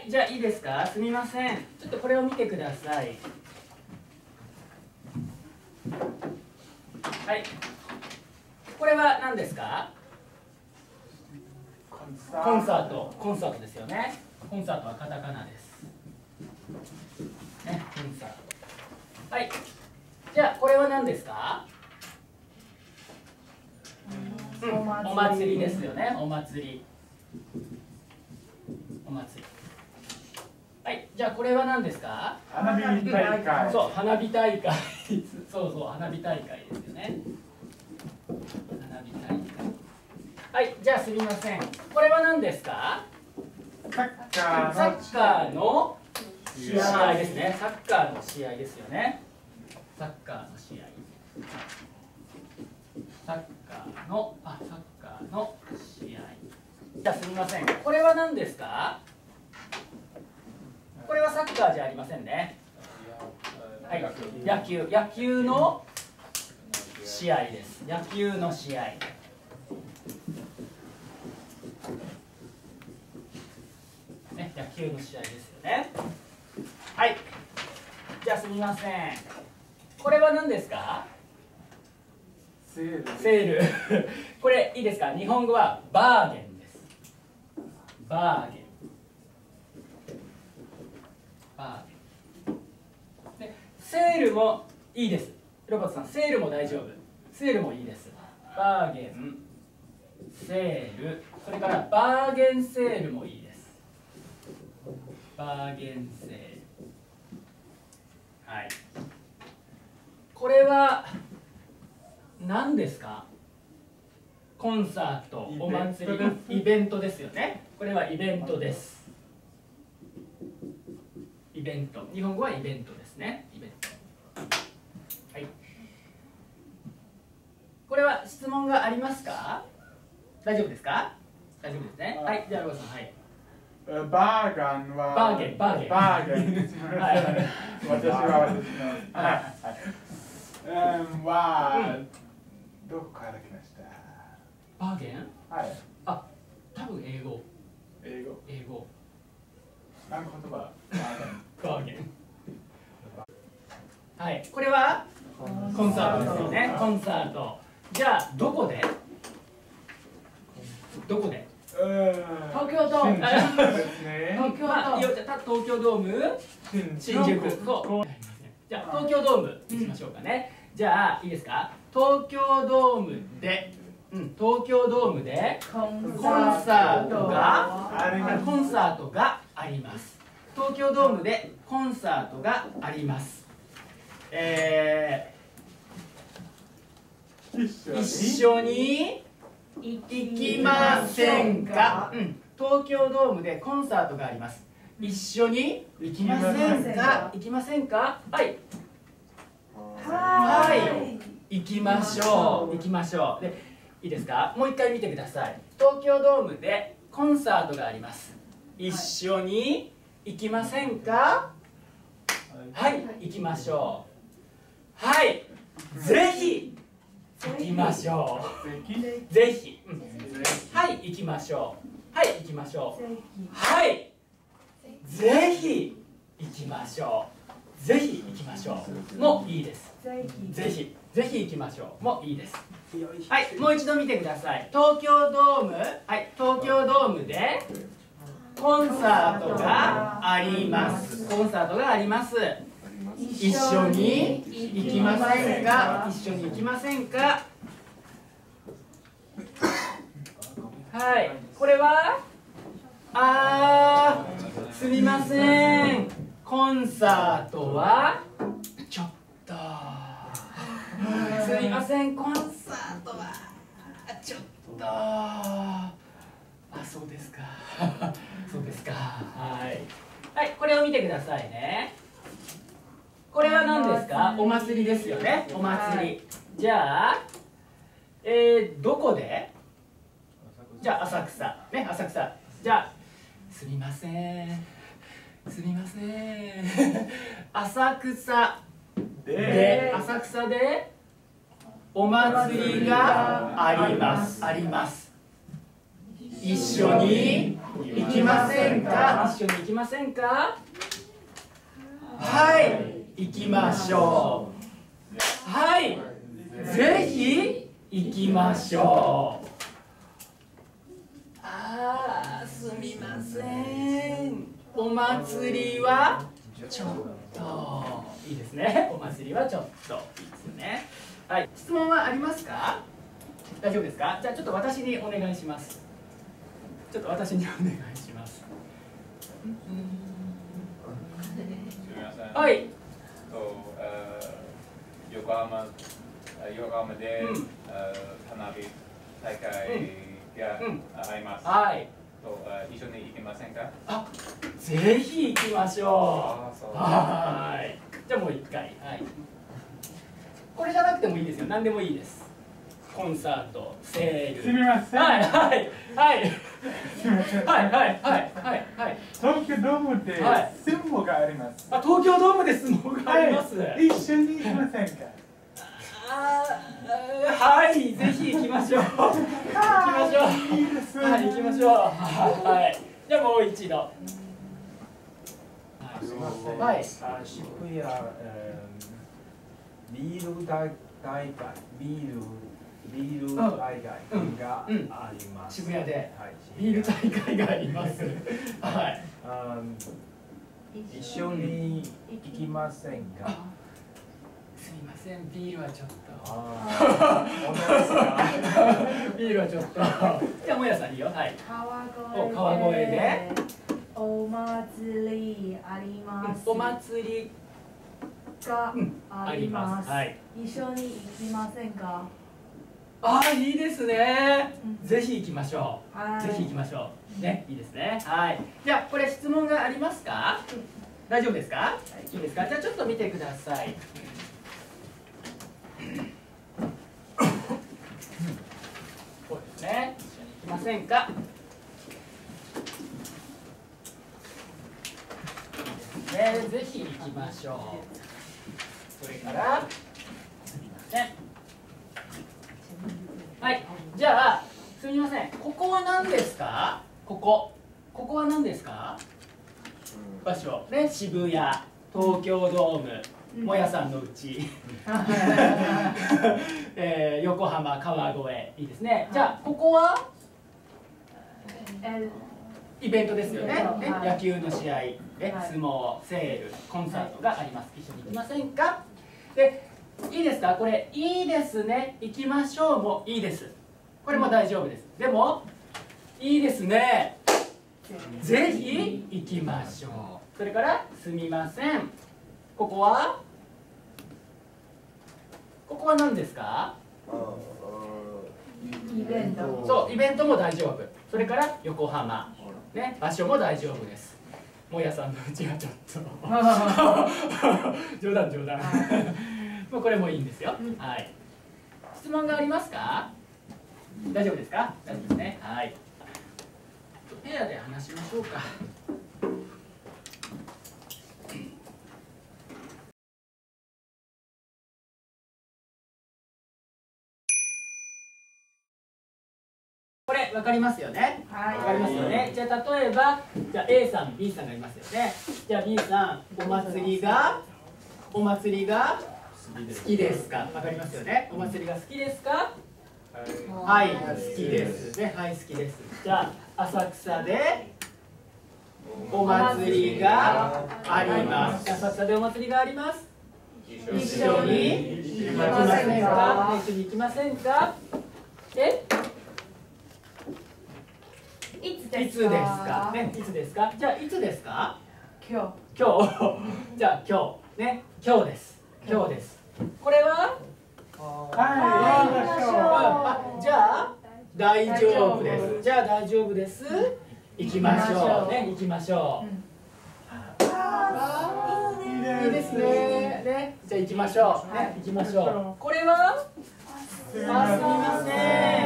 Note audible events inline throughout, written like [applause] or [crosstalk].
はいじゃあいいですか？すみません。ちょっとこれを見てください。はい。これは何ですか？コンサート。コンサート。ですよね。コンサートはカタカナです。ねコンサート。はい。じゃあこれは何ですか？うんお祭り。ですよね。お祭り。お祭り。はいじゃあこれは何ですか？花火大会。そう花火大会。[laughs] そうそう花火大会ですよね。花火大会。はいじゃあすみません。これは何ですか？サッカーの試合ですね。サッカーの試合ですよね。サッカーの試合。サッカーのあサッカーの試合。じゃあすみません。これは何ですか？これはサッカーじゃありませんね。はい。野球。野球の試合です。野球の試合。ね野球の試合ですよね。はい。じゃあすみません。これは何ですか？セール。セール。[laughs] これいいですか？日本語はバーゲンです。バーゲンバーゲンでセールもいいです。ロバートさんセールも大丈夫。セールもいいです。バーゲンセール。それからバーゲンセールもいいです。バーゲンセール。はい。これは何ですか？コンサートお祭りイベントですよね。これはイベントです。イベント。日本語はイベントですねイベントはいこれは質問がありますか？大丈夫ですか？大丈夫ですね。あはい。じゃあローさんはい。えバーガンはバーゲン。バーゲン。バーゲン。[laughs] はい。私は私の。はい。うん。はどこから来ました？バーゲン？はい。あ多分英語。英語。英語。何言葉？バーガン。バーゲン。はい。これは？コンサートですよね。コンサートじゃあどこで？どこで？東京ドーム。[laughs] 東京ドまあ、東京ドーム。新宿。そう。じゃあ東京ドームにしましょうかね、じゃあいいですか？東京ドームで、うん、東京ドームでコンサートが。あります。コンサートがあります。東京ドームでコンサートがあります。え一ー、一緒に行きませんか、うん、東京ドームでコンサートがあります。一緒に行きませんか？行きませんか？はい。はい。行きましょう。行きましょう。でいいですか？もう一回見てください。東京ドームでコンサートがあります。一緒に行きませんか？はい。行きましょう。はい。ぜひ行きましょう。ぜひ、うん。はい行きましょう。はい行きましょう。はい。ぜひ。行きましょう。ぜひ行きましょう。もいいです。ぜひ。ぜひ。行きましょう。もいいです。はいもう一度見てください。東京ドーム。はい東京ドームでコンサートがあります。コンサートがあります一緒に行きませんか？一緒に行きませんか？はいこれは？あーすみません。コンサートは？ちょっと。すみませんコンサートは？ちょっと。あそうですか。[laughs] そうですか。はい。はいこれを見てくださいね。これは何ですか？お祭りですよね。お祭り。じゃあえー、どこで？じゃあ浅草。ね浅草。じゃあすみません。すみません。浅草で。で。浅草で。お祭りがあります。あります。一緒に行きませんか？一緒に行きませんか？きましょう。はいぜひ行きましょう。あーすみません。お祭りはちょっといいですね。お祭りはちょっといいですね。はい。質問はありますか？大丈夫ですか？じゃあちょっと私にお願いします。ちょっと私にお願いします。はいと、えー横浜、えー横浜で、うん。えー花火大会が、うん。あります。はい。と、えー一緒に行きませんか？あぜひ行きましょあそう。うはーい。じゃあもう一回。はい。これじゃなくてもいいですよ。何でもいいです。コンサートセール。すみません。はいはいはい。はいはいはいはいはい。東京ドームではい。相撲があります。あ東京ドームで相撲があります、はい。一緒に行きませんか？あーはいぜひ行きましょう。行きましょう。いいです。はい行きましょう。はい。じゃあもう一度。はすみません。はい。あ渋谷、えー、ビール大大会、ビールビール大会がうんうんあります。渋谷ではい、ビール大会があります。[laughs] はい。あ一緒に行きませんか？すみません。ビールはちょっと。[laughs] ビールはちょっと。[laughs] じゃあもやさんいいよ。はい。川越でお祭りあります。お祭りがうん。あります,、はい。一緒に行きませんか？ああいいですね。うん。ぜひ行きましょう。はい。ぜひ行きましょう。ねいいですね。はい。じゃあこれ質問がありますか？大丈夫ですか？い。いですか？じゃあちょっと見てください。こうですね。一緒に行きませんか？ね。ぜひ行きましょう。それから。すみませんはいじゃあすみません。ここは何ですか？ここ。ここは何ですか？場所。ね渋谷東京ドームもやさんのうち、[laughs] えー横浜川越。いいですね。じゃあここは？えイベントですよね、はい。ね野球の試合、ねはい。相撲セールコンサートがあります。一緒に行きませんか？でいいですか？これいいですね。行きましょう。もいいです。これも大丈夫です。でもいいですね。ぜひ行きましょう。それからすみません。ここは？ここは何ですか？イベント。そうイベントも大丈夫。それから横浜。ね場所も大丈夫です。もやさんのうちはちょっと。[laughs] 冗談冗談もうこれもいいんですよ。はい。質問がありますか？大丈夫ですか？大丈夫ですね。はい。ペアで話しましょうか。これ分かりますよね？はい。わかりますよね。じゃあ例えばじゃあ A さん B さんがいますよね。じゃあ B さんお祭りがお祭りが好きですか？わかりますよね？お祭りが好きですか？はい好きですね。はい好きです。じゃあ浅草でお祭りがあります。浅草でお祭りがあります。一一緒に行きませんか？一緒に行きませんか？え？いついですつですか？か。ねいつですか？じゃあいつですか？今今日 [laughs] じゃあ今日ね今日です今日ですこれは？はい、行きましょう。あじゃあ大丈夫ですじゃあ大丈夫です行きましょう。ね行きましょう。いいですねねじゃあ行きましょう。ね行きましょう。これはあすみませ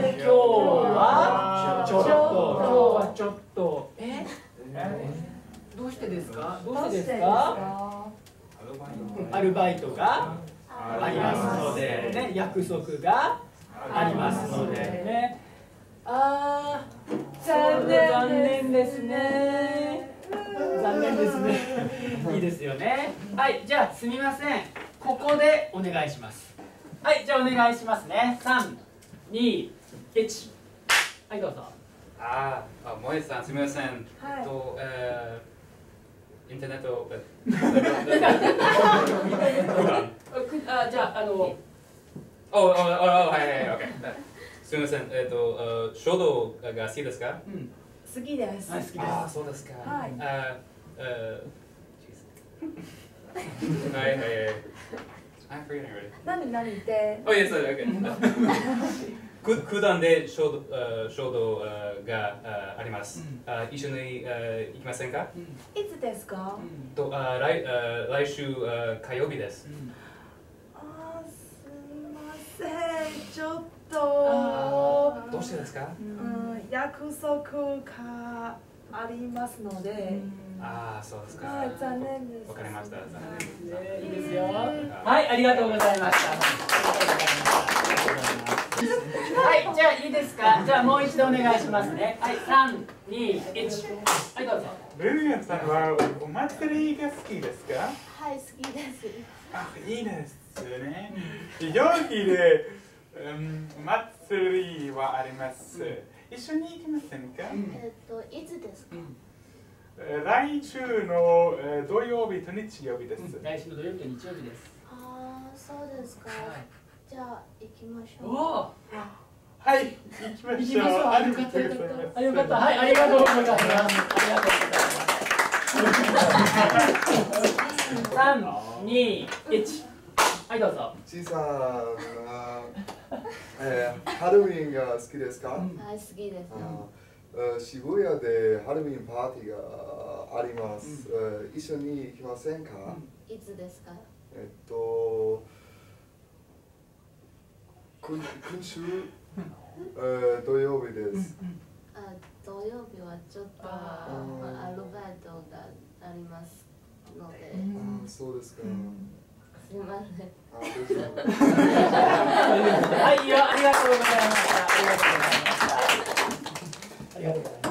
ん今日はちょっと今日はちょっとえどう。してですかどう。してですかアルバイトがありますので、ね、約束がありますので。ね。あー、残ですね。残念ですね。[laughs] いいですよね。はいじゃあすみません。ここでお願いします。はいじゃあお願いしますね。321はいどうぞ。あーあ、萌えさん、すみません。はい。えっと、えー、インターネット、えあくあじゃああのおおおおはいはいはい。すみません、えっー書道が好きですかうん好きですはい好きですああ、そうですか。はいえー、はいはいはい。I'm forgetting already. 何何って、Oh, yes, okay. く九段で書道あー書道あーがあります。あー一緒に行きませんかいつですか、とあー来来週火曜日です。あーすみませんちょっあとどうしてですか？うん。約束がありますので、ああ、そうですか。はい残念です。わかりました。残念です。ねいいですよ。はい。ありがとうございました。はいじゃあいいですか？じゃあもう一度お願いしますね。はい三二一。はいどうぞ。ルリアさんはお祭りが好きですか？はい、好きです。あ、いいですね。容器で、うん、お祭りはあります。一緒に行きませんか、えっと、いつですか？えー来週の、えー土曜日と日曜日です。来週の土曜日と日曜日です。ああ、そうですか。じゃあ、行きましょう。おおはい、行きましょう。ありがとうございます。あよかった。はいありがとうございます。ありがとうございます。三二一。はいどうぞ。ちいさんは、えー、ハロウィンが好きですか、はい、好きです。渋谷でハロウィンパーティーがあります、えー一緒に行きませんか、いつですか。えっと今今週、えー土曜日です、あ、土曜日はちょっと、アルバイトがありますので。あーそうですか、すみません。はい、ありがとうございました。ありがとうございました。ありがとうございました。